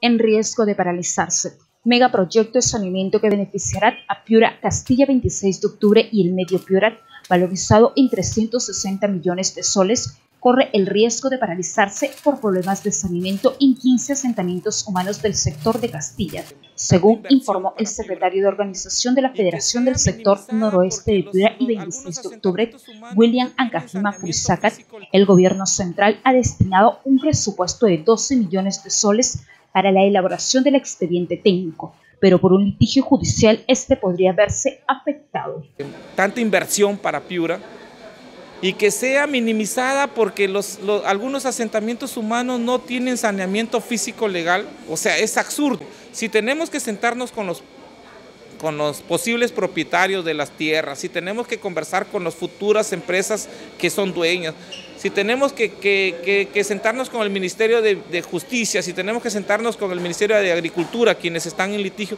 En riesgo de paralizarse. Megaproyecto de saneamiento que beneficiará a Piura, Castilla 26 de octubre y el Medio Piura, valorizado en 360 millones de soles, corre el riesgo de paralizarse por problemas de saneamiento en 15 asentamientos humanos del sector de Castilla, según informó el secretario de Organización de la Federación del Sector Noroeste de Piura y 26 de octubre, William Ancajima Curizacat, el gobierno central ha destinado un presupuesto de 12 millones de soles para la elaboración del expediente técnico, pero por un litigio judicial este podría verse afectado. Tanta inversión para Piura y que sea minimizada porque los, algunos asentamientos humanos no tienen saneamiento físico legal, o sea, es absurdo. Si tenemos que sentarnos con los, con los posibles propietarios de las tierras, si tenemos que conversar con las futuras empresas que son dueñas, si tenemos que, sentarnos con el Ministerio de, de Justicia, si tenemos que sentarnos con el Ministerio de Agricultura, quienes están en litigio,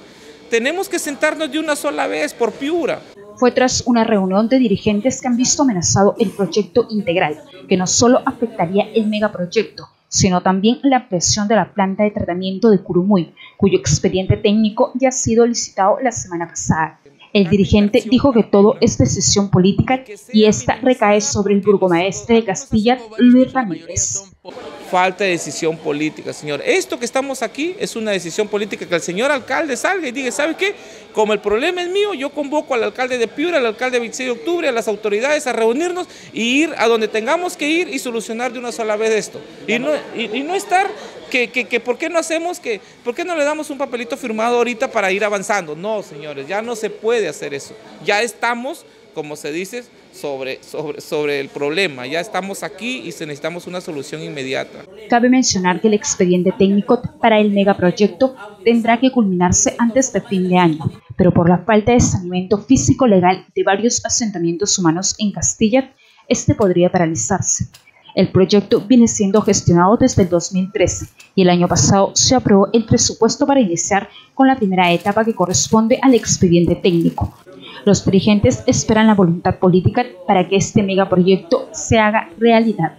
tenemos que sentarnos de una sola vez por Piura fue tras una reunión de dirigentes que han visto amenazado el proyecto integral, que no solo afectaría el megaproyecto, sino también la ampliación de la planta de tratamiento de Curumuy, cuyo expediente técnico ya ha sido licitado la semana pasada. El dirigente dijo que todo es decisión política y esta recae sobre el burgomaestre de Castilla, Luis Ramírez falta de decisión política, señor. Esto que estamos aquí es una decisión política, que el señor alcalde salga y diga, ¿sabe qué? Como el problema es mío, yo convoco al alcalde de Piura, al alcalde de 26 de octubre, a las autoridades a reunirnos y ir a donde tengamos que ir y solucionar de una sola vez esto. Y no, y, no estar que, que, que, ¿por qué no hacemos que, por qué no le damos un papelito firmado ahorita para ir avanzando? No, señores, ya no se puede hacer eso. Ya estamos como se dice, sobre, sobre, sobre el problema. Ya estamos aquí y necesitamos una solución inmediata. Cabe mencionar que el expediente técnico para el megaproyecto tendrá que culminarse antes de fin de año, pero por la falta de saneamiento físico legal de varios asentamientos humanos en Castilla, este podría paralizarse. El proyecto viene siendo gestionado desde el 2013 y el año pasado se aprobó el presupuesto para iniciar con la primera etapa que corresponde al expediente técnico, los dirigentes esperan la voluntad política para que este megaproyecto se haga realidad.